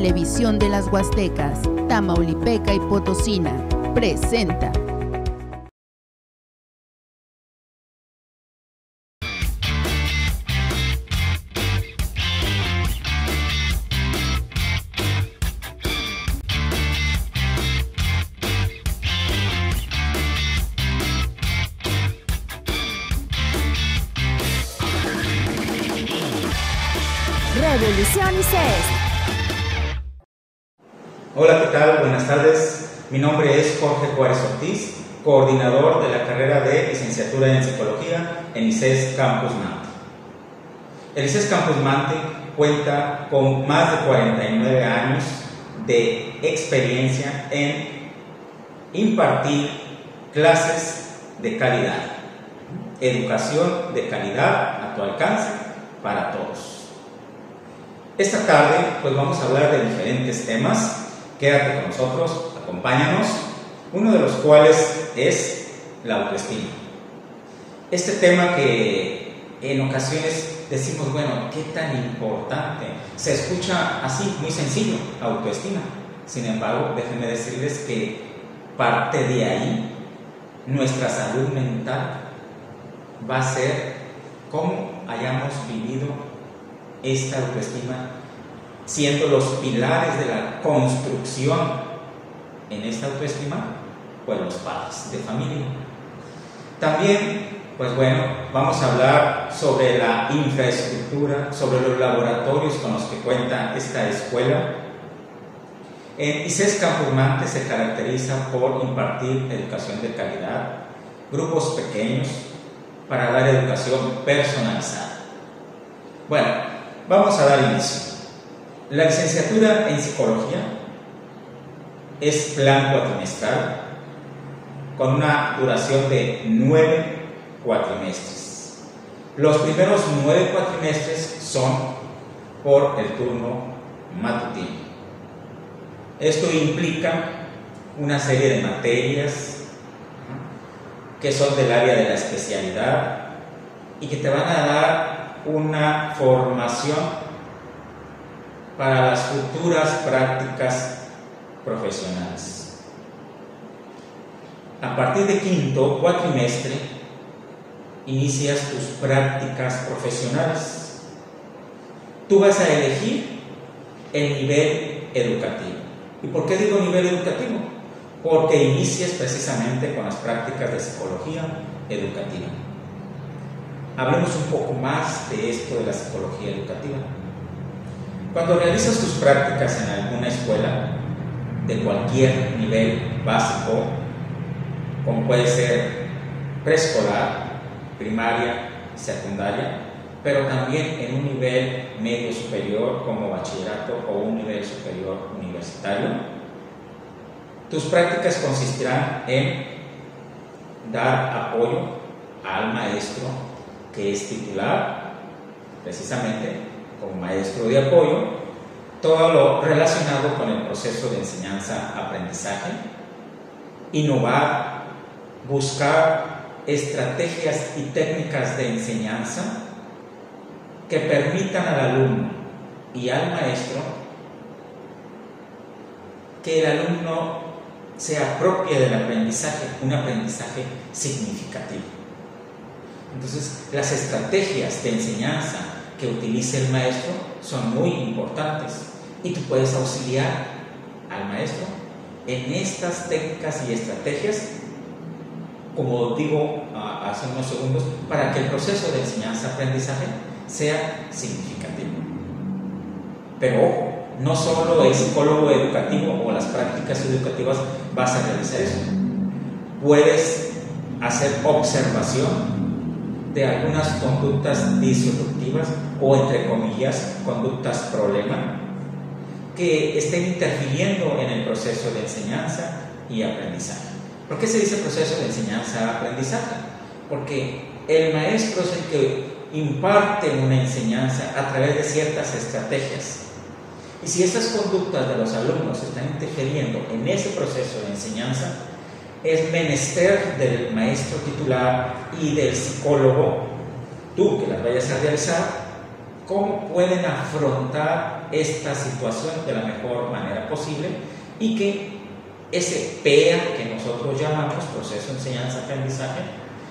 Canal 75, Televisión de las Huastecas, Tamaulipeca y Potosina, presenta. Coordinador de la carrera de licenciatura en psicología en ICES Campus Mante. El ICES Campus Mante cuenta con más de 49 años de experiencia en impartir clases de calidad, educación de calidad a tu alcance para todos. Esta tarde pues vamos a hablar de diferentes temas. Quédate con nosotros, acompáñanos, uno de los cuales es la autoestima. Este tema que en ocasiones decimos, bueno, ¿qué tan importante? Se escucha así, muy sencillo, autoestima. Sin embargo, déjenme decirles que parte de ahí nuestra salud mental va a ser cómo hayamos vivido esta autoestima siendo los pilares de la construcción en esta autoestima, pues los padres de familia. También, pues bueno, vamos a hablar sobre la infraestructura, sobre los laboratorios con los que cuenta esta escuela. En ICES Campus se caracteriza por impartir educación de calidad, grupos pequeños, para dar educación personalizada. Bueno, Vamos a dar inicio. La licenciatura en psicología es plan cuatrimestral con una duración de nueve cuatrimestres. Los primeros nueve cuatrimestres son por el turno matutino. Esto implica una serie de materias que son del área de la especialidad y que te van a dar una formación para las futuras prácticas profesionales. A partir de quinto cuatrimestre, inicias tus prácticas profesionales. Tú vas a elegir el nivel educativo. ¿Y por qué digo nivel educativo? Porque inicias precisamente con las prácticas de psicología educativa. Hablemos un poco más de esto de la psicología educativa. Cuando realizas tus prácticas en alguna escuela de cualquier nivel básico, como puede ser preescolar, primaria, secundaria, pero también en un nivel medio superior como bachillerato o un nivel superior universitario, tus prácticas consistirán en dar apoyo al maestro que es titular, precisamente como maestro de apoyo, todo lo relacionado con el proceso de enseñanza-aprendizaje, innovar, buscar estrategias y técnicas de enseñanza que permitan al alumno y al maestro que el alumno se apropie del aprendizaje, un aprendizaje significativo. Entonces, las estrategias de enseñanza que utilice el maestro son muy importantes y tú puedes auxiliar al maestro en estas técnicas y estrategias, como digo hace unos segundos, para que el proceso de enseñanza-aprendizaje sea significativo. Pero no solo el psicólogo educativo o las prácticas educativas vas a realizar eso. Puedes hacer observación de algunas conductas disruptivas o entre comillas conductas problema que estén interfiriendo en el proceso de enseñanza y aprendizaje. ¿Por qué se dice proceso de enseñanza-aprendizaje? Porque el maestro es el que imparte una enseñanza a través de ciertas estrategias. Y si estas conductas de los alumnos están interfiriendo en ese proceso de enseñanza, es menester del maestro titular y del psicólogo, tú que las vayas a realizar, cómo pueden afrontar esta situación de la mejor manera posible y que ese PEA que nosotros llamamos proceso de enseñanza-aprendizaje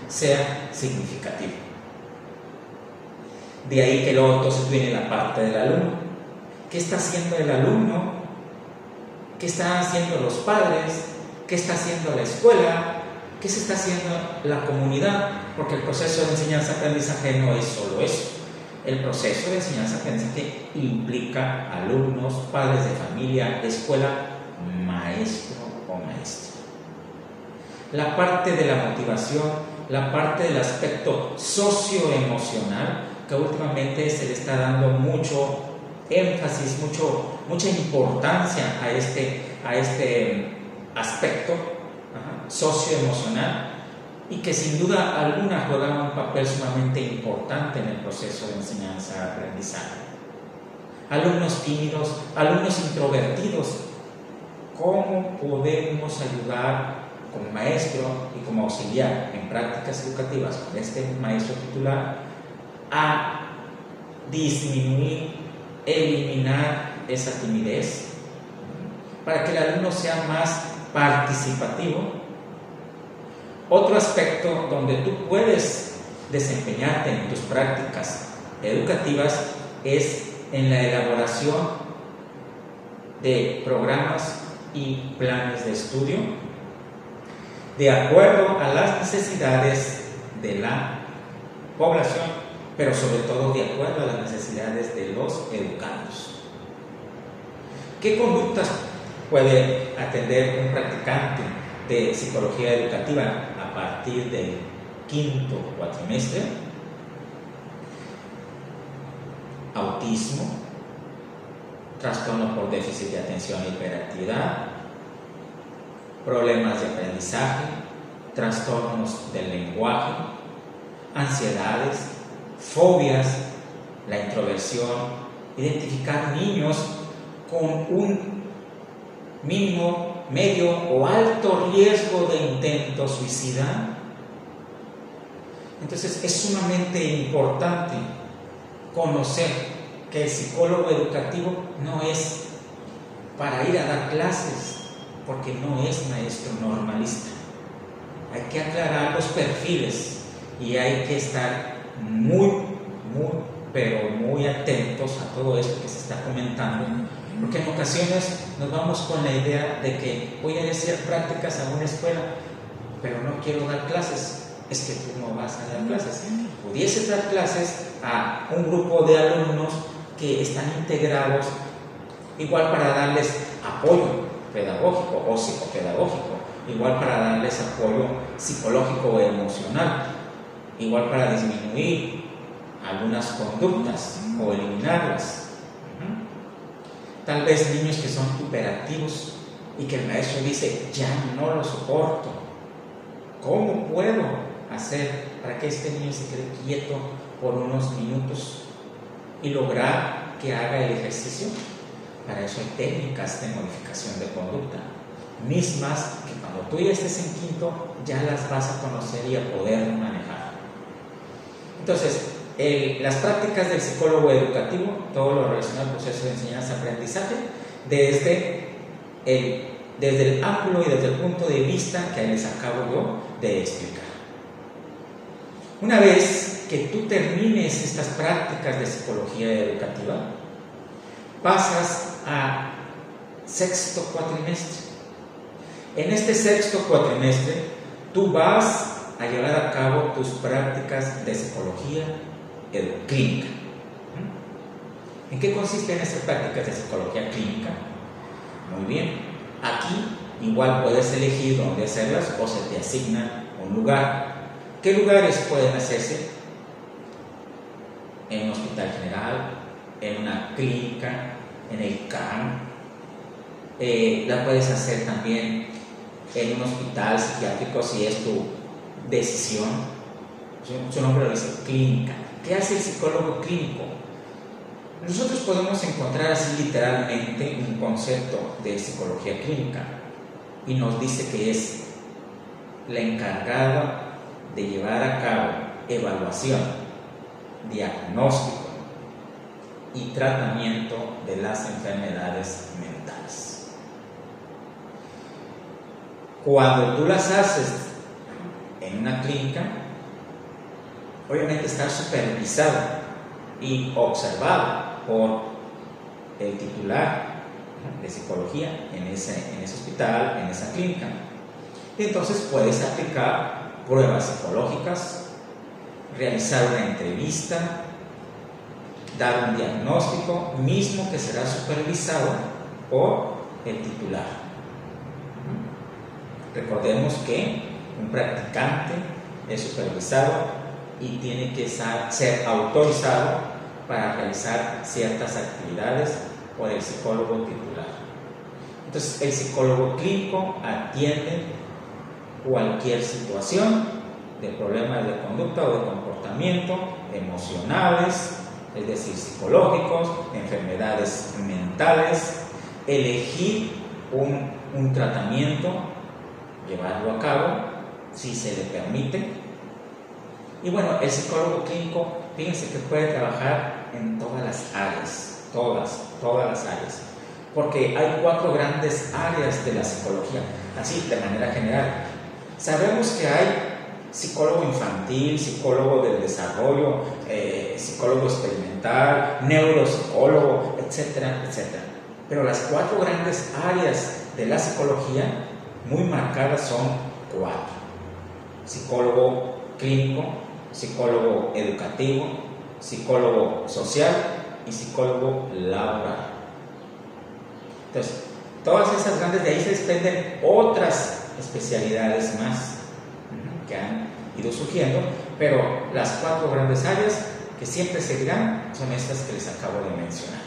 sea significativo. De ahí que luego entonces viene la parte del alumno. ¿Qué está haciendo el alumno? ¿Qué están haciendo los padres? ¿Qué está haciendo la escuela? ¿Qué se está haciendo la comunidad? Porque el proceso de enseñanza-aprendizaje no es solo eso. El proceso de enseñanza-aprendizaje implica alumnos, padres de familia, escuela, maestro. La parte de la motivación, la parte del aspecto socioemocional, que últimamente se le está dando mucho énfasis, mucho, mucha importancia a este, a este aspecto socioemocional y que sin duda alguna juega un papel sumamente importante en el proceso de enseñanza-aprendizaje. Alumnos tímidos, alumnos introvertidos, ¿cómo podemos ayudar como maestro y como auxiliar en prácticas educativas con este maestro titular a disminuir, eliminar esa timidez para que el alumno sea más participativo. Otro aspecto donde tú puedes desempeñarte en tus prácticas educativas es en la elaboración de programas y planes de estudio de acuerdo a las necesidades de la población, pero sobre todo de acuerdo a las necesidades de los educandos. ¿Qué conductas puede atender un practicante de psicología educativa partir del quinto cuatrimestre, autismo, trastorno por déficit de atención e hiperactividad, problemas de aprendizaje, trastornos del lenguaje, ansiedades, fobias, la introversión, identificar niños con un mínimo medio o alto riesgo de intento suicida. Entonces es sumamente importante conocer que el psicólogo educativo no es para ir a dar clases, porque no es maestro normalista. Hay que aclarar los perfiles y hay que estar muy, muy, pero muy atentos a todo esto que se está comentando porque en ocasiones nos vamos con la idea de que voy a hacer prácticas a una escuela, pero no quiero dar clases. Es que tú no vas a dar clases. Pudieses dar clases a un grupo de alumnos que están integrados, igual para darles apoyo pedagógico o psicopedagógico, igual para darles apoyo psicológico o emocional, igual para disminuir algunas conductas o eliminarlas Tal vez niños que son hiperactivos y que el maestro dice, ya no lo soporto. ¿Cómo puedo hacer para que este niño se quede quieto por unos minutos y lograr que haga el ejercicio? Para eso hay técnicas de modificación de conducta, mismas que cuando tú ya estés en quinto ya las vas a conocer y a poder manejar. Entonces, las prácticas del psicólogo educativo, todo lo relacionado al proceso de enseñanza-aprendizaje, desde el, desde el ángulo y desde el punto de vista que les acabo yo de explicar. Una vez que tú termines estas prácticas de psicología educativa, pasas a sexto cuatrimestre. En este sexto cuatrimestre, tú vas a llevar a cabo tus prácticas de psicología clínica. ¿En qué consisten estas prácticas de psicología clínica? Muy bien, aquí igual puedes elegir dónde hacerlas o se te asigna un lugar. ¿Qué lugares pueden hacerse? En un hospital general, en una clínica, en el CAN. Eh, la puedes hacer también en un hospital psiquiátrico si es tu decisión. Su, su nombre lo dice clínica. ¿Qué hace el psicólogo clínico? Nosotros podemos encontrar así literalmente un concepto de psicología clínica y nos dice que es la encargada de llevar a cabo evaluación, diagnóstico, y tratamiento de las enfermedades mentales. Cuando tú las haces en una clínica, obviamente está supervisado y observado por el titular de psicología en ese, en ese hospital, en esa clínica. Entonces puedes aplicar pruebas psicológicas, realizar una entrevista, dar un diagnóstico, mismo que será supervisado por el titular. Recordemos que un practicante es supervisado y tiene que ser autorizado para realizar ciertas actividades por el psicólogo titular. Entonces, el psicólogo clínico atiende cualquier situación de problemas de conducta o de comportamiento emocionales, es decir, psicológicos, enfermedades mentales, elegir un, un tratamiento, llevarlo a cabo, si se le permite, y bueno, el psicólogo clínico, fíjense que puede trabajar en todas las áreas, todas, todas las áreas, porque hay cuatro grandes áreas de la psicología, así de manera general. Sabemos que hay psicólogo infantil, psicólogo del desarrollo, eh, psicólogo experimental, neuropsicólogo, etcétera, etcétera. Pero las cuatro grandes áreas de la psicología, muy marcadas, son cuatro. Psicólogo clínico, psicólogo educativo, psicólogo social y psicólogo laboral. Entonces, todas esas grandes de ahí se desprenden otras especialidades más que han ido surgiendo, pero las cuatro grandes áreas que siempre seguirán son estas que les acabo de mencionar.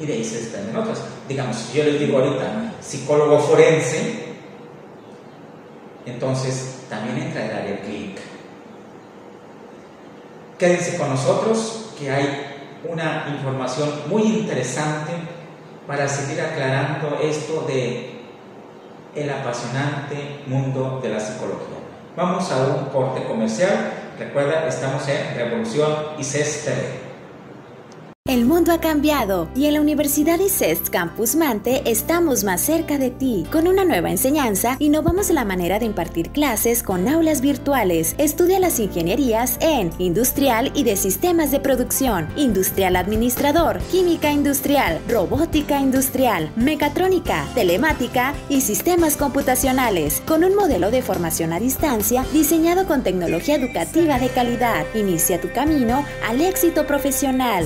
Y de ahí se desprenden otras. Digamos, yo les digo ahorita, psicólogo forense, entonces también entra el área clínica. Quédense con nosotros que hay una información muy interesante para seguir aclarando esto de el apasionante mundo de la psicología. Vamos a un corte comercial. Recuerda, estamos en Revolución y TV. El mundo ha cambiado y en la Universidad ICEST Campus Mante estamos más cerca de ti. Con una nueva enseñanza, innovamos la manera de impartir clases con aulas virtuales. Estudia las ingenierías en Industrial y de Sistemas de Producción, Industrial Administrador, Química Industrial, Robótica Industrial, Mecatrónica, Telemática y Sistemas Computacionales, con un modelo de formación a distancia diseñado con tecnología educativa de calidad. Inicia tu camino al éxito profesional.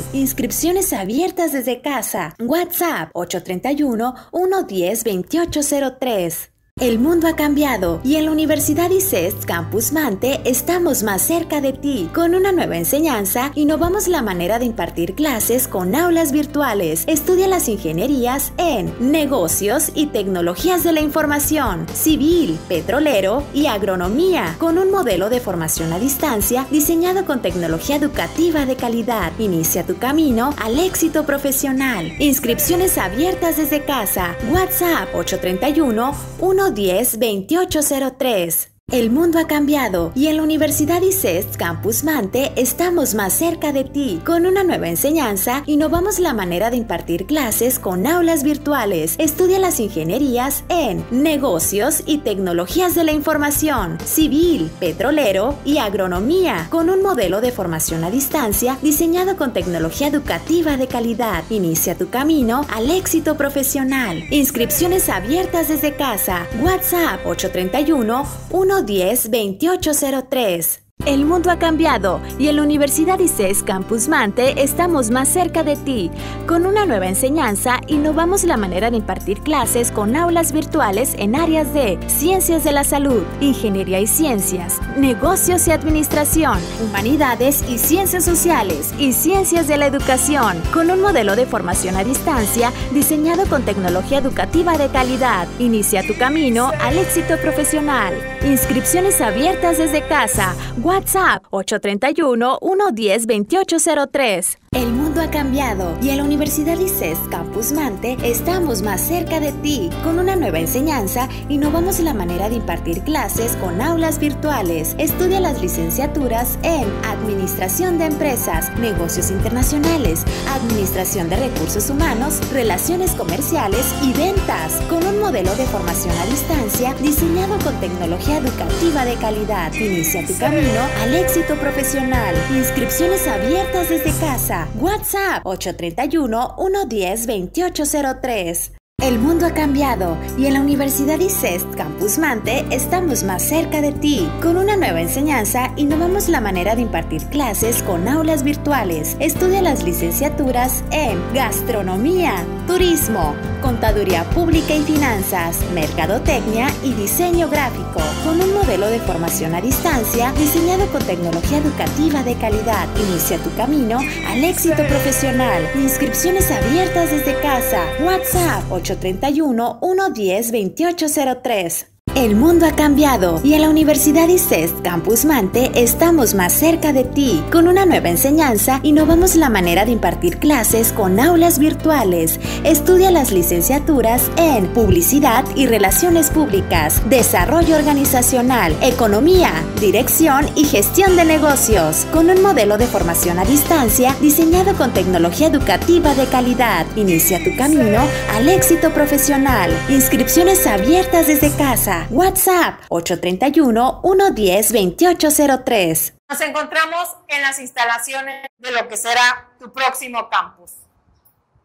Inscripciones abiertas desde casa. WhatsApp 831 110 2803. El mundo ha cambiado y en la Universidad ICEST Campus Mante estamos más cerca de ti. Con una nueva enseñanza, innovamos la manera de impartir clases con aulas virtuales. Estudia las ingenierías en negocios y tecnologías de la información, civil, petrolero y agronomía, con un modelo de formación a distancia diseñado con tecnología educativa de calidad. Inicia tu camino al éxito profesional. Inscripciones abiertas desde casa. WhatsApp 831 1 10 2803. El mundo ha cambiado y en la Universidad ICEST Campus Mante estamos más cerca de ti. Con una nueva enseñanza, innovamos la manera de impartir clases con aulas virtuales. Estudia las ingenierías en negocios y tecnologías de la información, civil, petrolero y agronomía, con un modelo de formación a distancia diseñado con tecnología educativa de calidad. Inicia tu camino al éxito profesional. Inscripciones abiertas desde casa. WhatsApp 831 1 10 2803. El mundo ha cambiado y en la Universidad ICES Campus Mante estamos más cerca de ti. Con una nueva enseñanza, innovamos la manera de impartir clases con aulas virtuales en áreas de ciencias de la salud, ingeniería y ciencias, negocios y administración, humanidades y ciencias sociales y ciencias de la educación, con un modelo de formación a distancia diseñado con tecnología educativa de calidad. Inicia tu camino al éxito profesional. Inscripciones abiertas desde casa. WhatsApp 831 110 2803. El mundo ha cambiado y en la Universidad ICES Campus Mante estamos más cerca de ti. Con una nueva enseñanza, innovamos la manera de impartir clases con aulas virtuales. Estudia las licenciaturas en Administración de Empresas, Negocios Internacionales, Administración de Recursos Humanos, Relaciones Comerciales y Ventas, con un modelo de formación a distancia diseñado con tecnología educativa de calidad. Inicia tu camino al éxito profesional. Inscripciones abiertas desde casa. WhatsApp 831-110-2803. El mundo ha cambiado y en la Universidad ICEST Campus Mante estamos más cerca de ti. Con una nueva enseñanza, innovamos la manera de impartir clases con aulas virtuales. Estudia las licenciaturas en Gastronomía, Turismo, Contaduría Pública y Finanzas, Mercadotecnia y Diseño Gráfico, con un modelo de formación a distancia diseñado con tecnología educativa de calidad. Inicia tu camino al éxito profesional. Inscripciones abiertas desde casa. WhatsApp 831 110 2803. El mundo ha cambiado y en la Universidad ICES Campus Mante estamos más cerca de ti. Con una nueva enseñanza, innovamos la manera de impartir clases con aulas virtuales. Estudia las licenciaturas en Publicidad y Relaciones Públicas, Desarrollo Organizacional, Economía, Dirección y Gestión de Negocios, con un modelo de formación a distancia diseñado con tecnología educativa de calidad. Inicia tu camino al éxito profesional. Inscripciones abiertas desde casa. WhatsApp 831-110-2803. Nos encontramos en las instalaciones de lo que será tu próximo campus.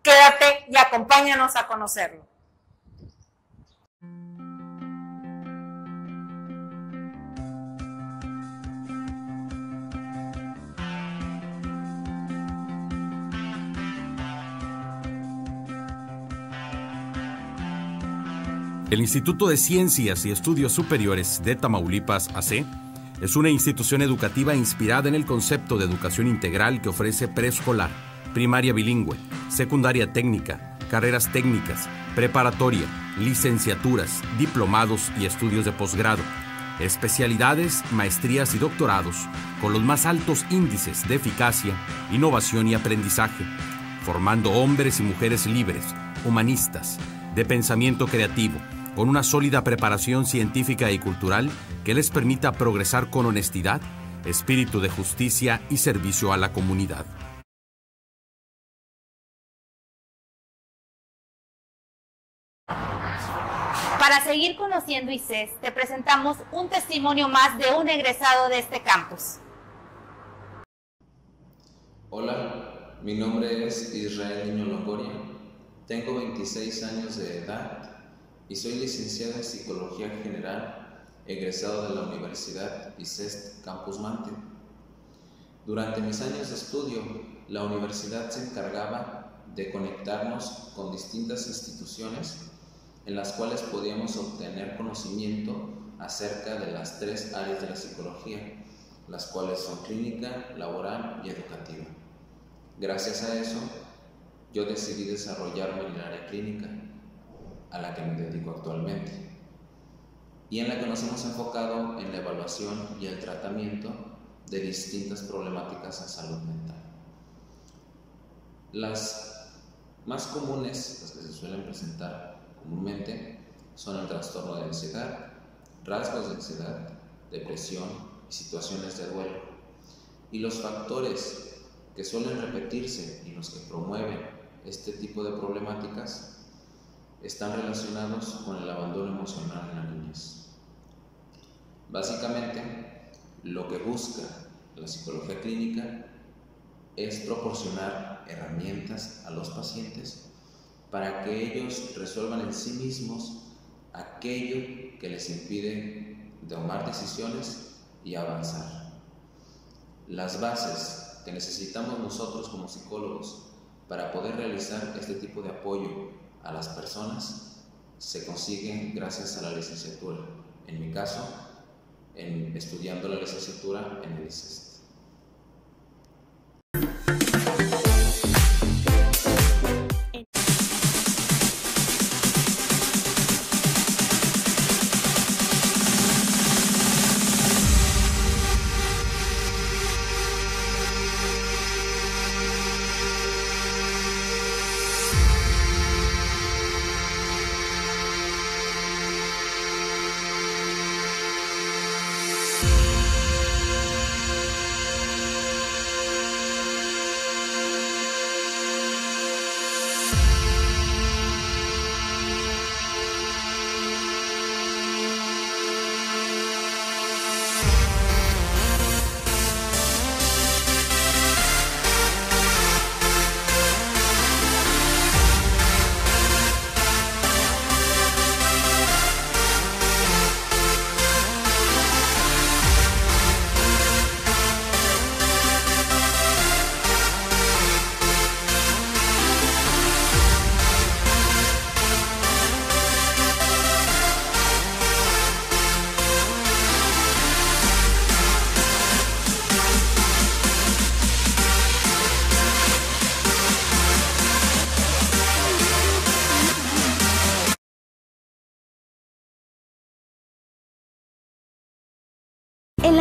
Quédate y acompáñanos a conocerlo. El Instituto de Ciencias y Estudios Superiores de Tamaulipas, AC, es una institución educativa inspirada en el concepto de educación integral que ofrece preescolar, primaria bilingüe, secundaria técnica, carreras técnicas, preparatoria, licenciaturas, diplomados y estudios de posgrado, especialidades, maestrías y doctorados, con los más altos índices de eficacia, innovación y aprendizaje, formando hombres y mujeres libres, humanistas, de pensamiento creativo, con una sólida preparación científica y cultural que les permita progresar con honestidad, espíritu de justicia y servicio a la comunidad. Para seguir conociendo ICES, te presentamos un testimonio más de un egresado de este campus. Hola, mi nombre es Israel Niño Longoria, tengo 26 años de edad y soy licenciado en Psicología General, egresado de la Universidad ICEST Campus Mante. Durante mis años de estudio, la universidad se encargaba de conectarnos con distintas instituciones en las cuales podíamos obtener conocimiento acerca de las tres áreas de la psicología, las cuales son clínica, laboral y educativa. Gracias a eso, yo decidí desarrollarme en el área clínica a la que me dedico actualmente y en la que nos hemos enfocado en la evaluación y el tratamiento de distintas problemáticas en salud mental. Las más comunes, las que se suelen presentar comúnmente, son el trastorno de ansiedad, rasgos de ansiedad, depresión y situaciones de duelo. Y los factores que suelen repetirse y los que promueven este tipo de problemáticas están relacionados con el abandono emocional en la niñez. Básicamente, lo que busca la psicología clínica es proporcionar herramientas a los pacientes para que ellos resuelvan en sí mismos aquello que les impide tomar decisiones y avanzar. Las bases que necesitamos nosotros como psicólogos para poder realizar este tipo de apoyo a las personas se consiguen gracias a la licenciatura. En mi caso, en estudiando la licenciatura en el.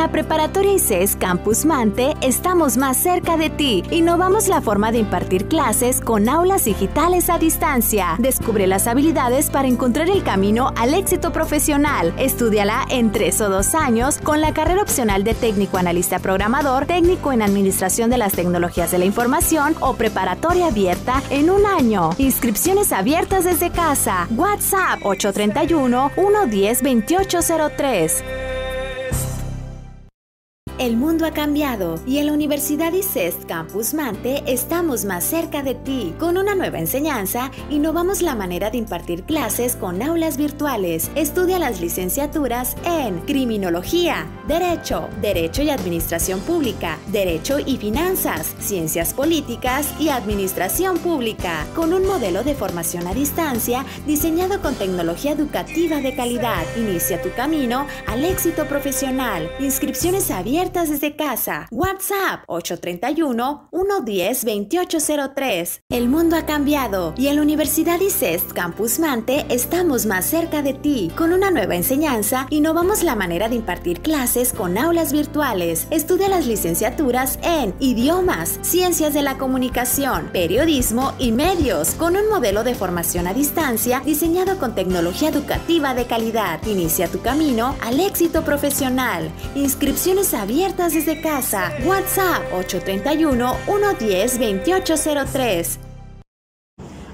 La Preparatoria ICES Campus Mante estamos más cerca de ti. Innovamos la forma de impartir clases con aulas digitales a distancia. Descubre las habilidades para encontrar el camino al éxito profesional. Estudiala en tres o dos años con la carrera opcional de técnico analista programador, técnico en administración de las tecnologías de la información o preparatoria abierta en un año. Inscripciones abiertas desde casa. WhatsApp 831 110 2803. El mundo ha cambiado y en la Universidad ICEST Campus Mante estamos más cerca de ti. Con una nueva enseñanza, innovamos la manera de impartir clases con aulas virtuales. Estudia las licenciaturas en Criminología, Derecho, Derecho y Administración Pública, Derecho y Finanzas, Ciencias Políticas y Administración Pública, con un modelo de formación a distancia diseñado con tecnología educativa de calidad. Inicia tu camino al éxito profesional. Inscripciones abiertas desde casa. WhatsApp 831-110-2803. El mundo ha cambiado y en la Universidad ICEST Campus Mante estamos más cerca de ti. Con una nueva enseñanza, innovamos la manera de impartir clases con aulas virtuales. Estudia las licenciaturas en idiomas, ciencias de la comunicación, periodismo y medios, con un modelo de formación a distancia diseñado con tecnología educativa de calidad. Inicia tu camino al éxito profesional. Inscripciones abiertas desde casa. WhatsApp 831-110-2803.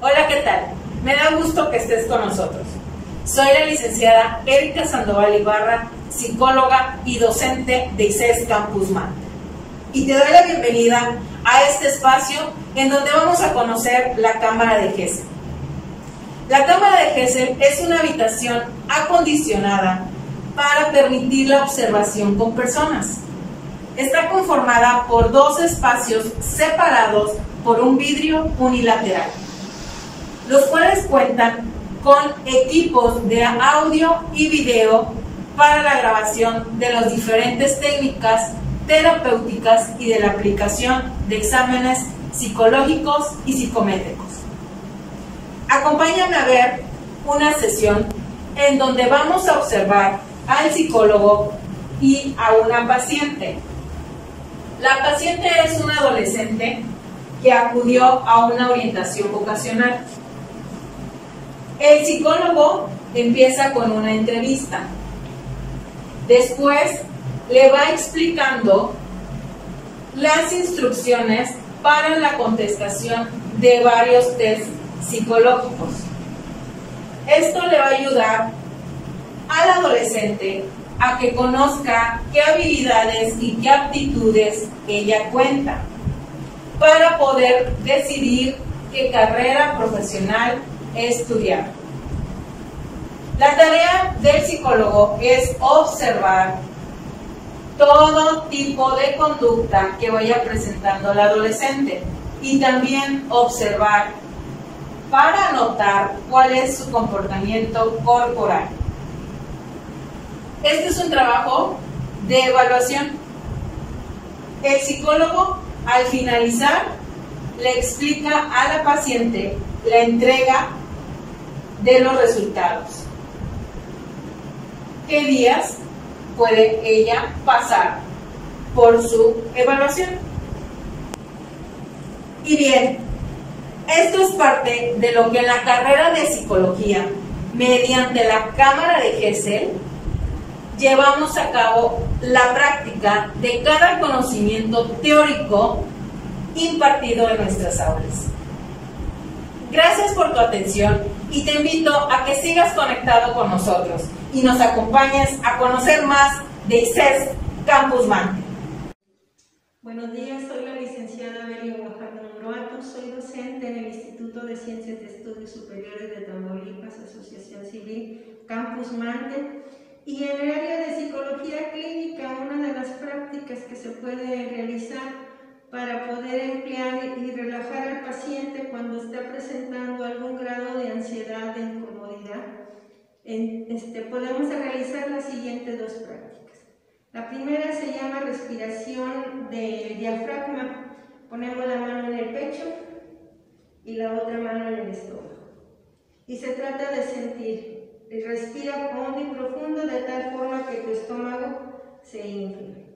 Hola, ¿qué tal? Me da gusto que estés con nosotros. Soy la licenciada Erika Sandoval Ibarra, psicóloga y docente de ICES Campus Mante. Y te doy la bienvenida a este espacio en donde vamos a conocer la Cámara de GESEL. La Cámara de GESEL es una habitación acondicionada para permitir la observación con personas está conformada por dos espacios separados por un vidrio unilateral, los cuales cuentan con equipos de audio y video para la grabación de las diferentes técnicas terapéuticas y de la aplicación de exámenes psicológicos y psicométricos. Acompáñame a ver una sesión en donde vamos a observar al psicólogo y a una paciente la paciente es una adolescente que acudió a una orientación vocacional. El psicólogo empieza con una entrevista. Después le va explicando las instrucciones para la contestación de varios test psicológicos. Esto le va a ayudar al adolescente a que conozca qué habilidades y qué aptitudes ella cuenta para poder decidir qué carrera profesional estudiar. La tarea del psicólogo es observar todo tipo de conducta que vaya presentando el adolescente y también observar para notar cuál es su comportamiento corporal. Este es un trabajo de evaluación. El psicólogo, al finalizar, le explica a la paciente la entrega de los resultados. ¿Qué días puede ella pasar por su evaluación? Y bien, esto es parte de lo que en la carrera de psicología, mediante la Cámara de GESEL, llevamos a cabo la práctica de cada conocimiento teórico impartido en nuestras aulas. Gracias por tu atención y te invito a que sigas conectado con nosotros y nos acompañes a conocer más de ICES Campus Mante. Buenos días, soy la licenciada Belia Oaxaca Nombroato, soy docente en el Instituto de Ciencias de Estudios Superiores de Tamaulipas, Asociación Civil Campus Mante y en el área de psicología clínica, una de las prácticas que se puede realizar para poder emplear y relajar al paciente cuando está presentando algún grado de ansiedad, de incomodidad, este, podemos realizar las siguientes dos prácticas. La primera se llama respiración de diafragma. Ponemos la mano en el pecho y la otra mano en el estómago. Y se trata de sentir Respira hondo y profundo de tal forma que tu estómago se infle.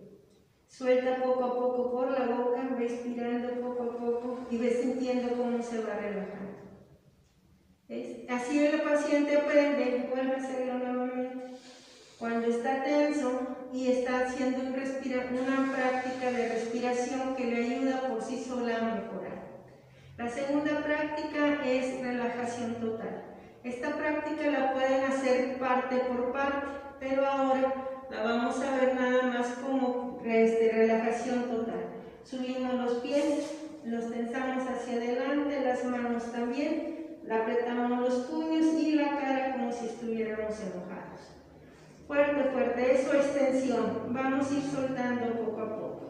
Suelta poco a poco por la boca, respirando poco a poco y ves sintiendo cómo se va relajando. Así el paciente aprende, vuelve a hacerlo nuevamente. Cuando está tenso y está haciendo una práctica de respiración que le ayuda por sí sola a mejorar. La segunda práctica es relajación total. Esta práctica la pueden hacer parte por parte, pero ahora la vamos a ver nada más como este, relajación total. Subimos los pies, los tensamos hacia adelante, las manos también, apretamos los puños y la cara como si estuviéramos enojados. Fuerte, fuerte, eso es tensión. Vamos a ir soltando poco a poco.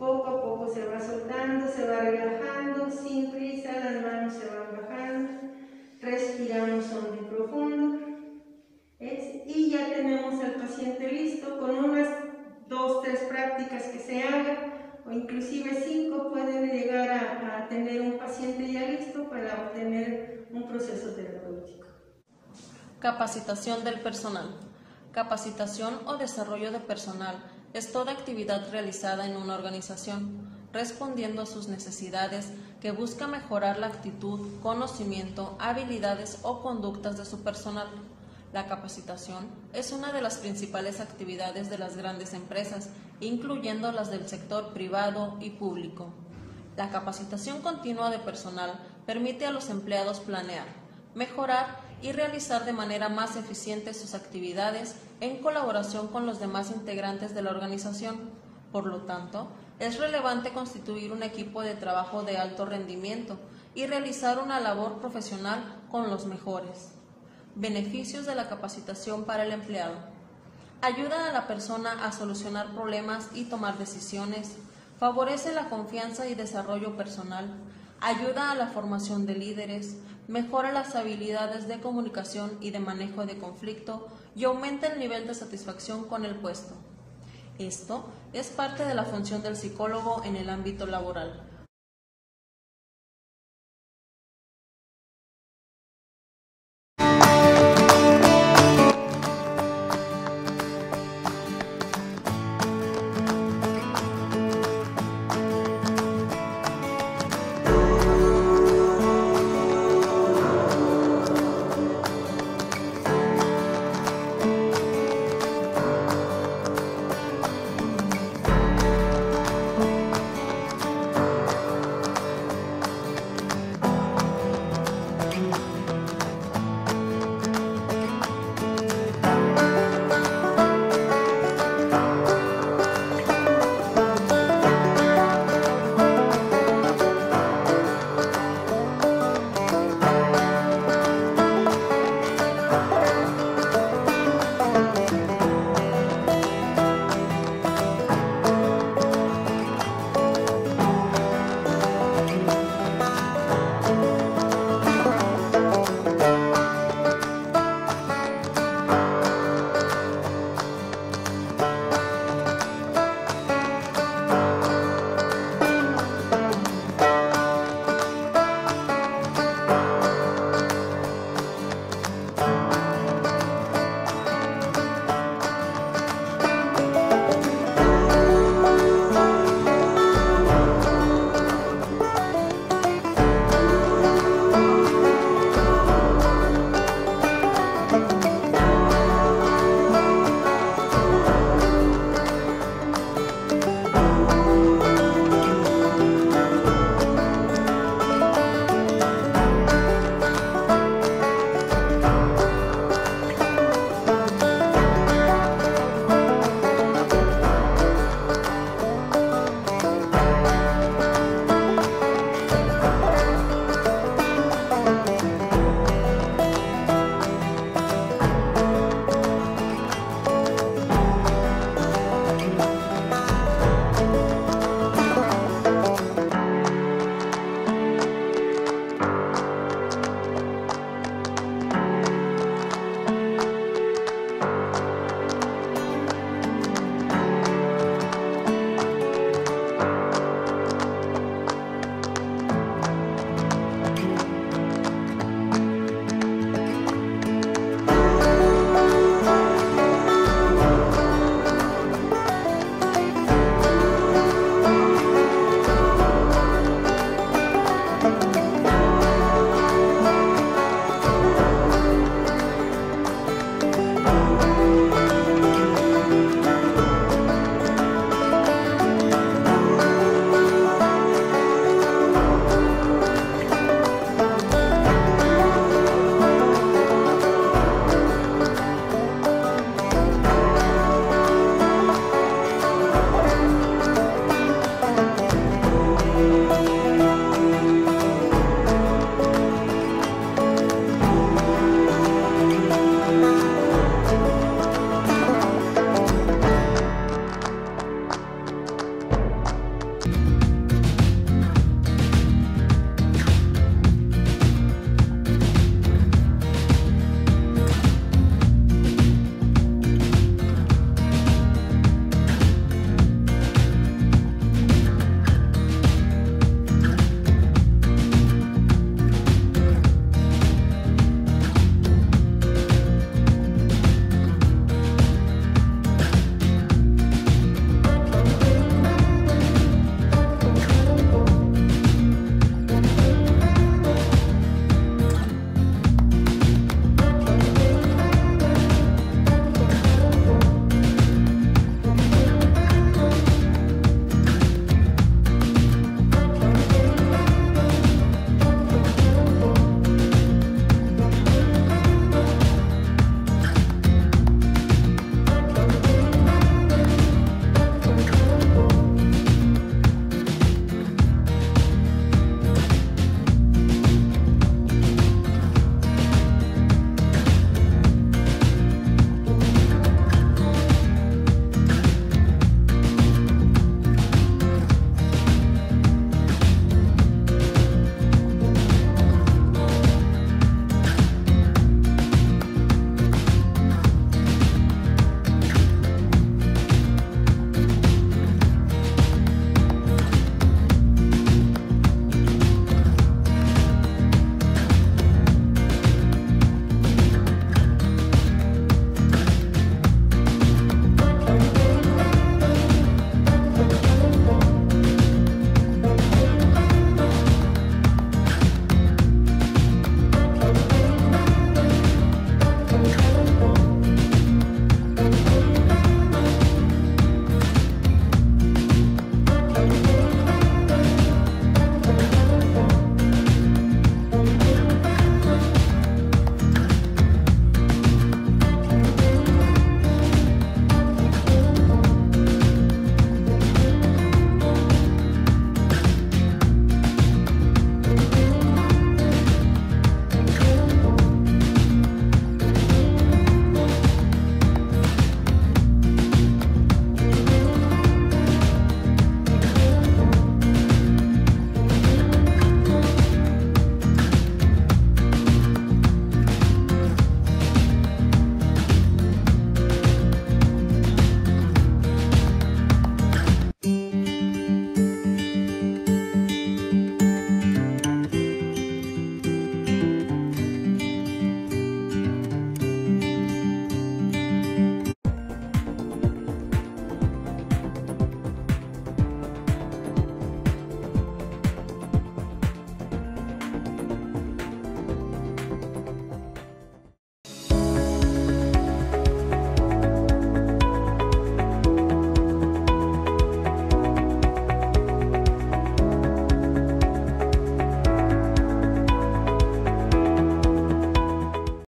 Poco a poco se va soltando, se va relajando, sin prisa, las manos se van bajando. Respiramos hondo y profundo. Y ya tenemos al paciente listo con unas dos, tres prácticas que se hagan o inclusive cinco pueden llegar a, a tener un paciente ya listo para obtener un proceso terapéutico. Capacitación del personal. Capacitación o desarrollo de personal es toda actividad realizada en una organización, respondiendo a sus necesidades que busca mejorar la actitud, conocimiento, habilidades o conductas de su personal la capacitación es una de las principales actividades de las grandes empresas, incluyendo las del sector privado y público. La capacitación continua de personal permite a los empleados planear, mejorar y realizar de manera más eficiente sus actividades en colaboración con los demás integrantes de la organización. Por lo tanto, es relevante constituir un equipo de trabajo de alto rendimiento y realizar una labor profesional con los mejores. Beneficios de la capacitación para el empleado. Ayuda a la persona a solucionar problemas y tomar decisiones. Favorece la confianza y desarrollo personal. Ayuda a la formación de líderes. Mejora las habilidades de comunicación y de manejo de conflicto y aumenta el nivel de satisfacción con el puesto. Esto es parte de la función del psicólogo en el ámbito laboral.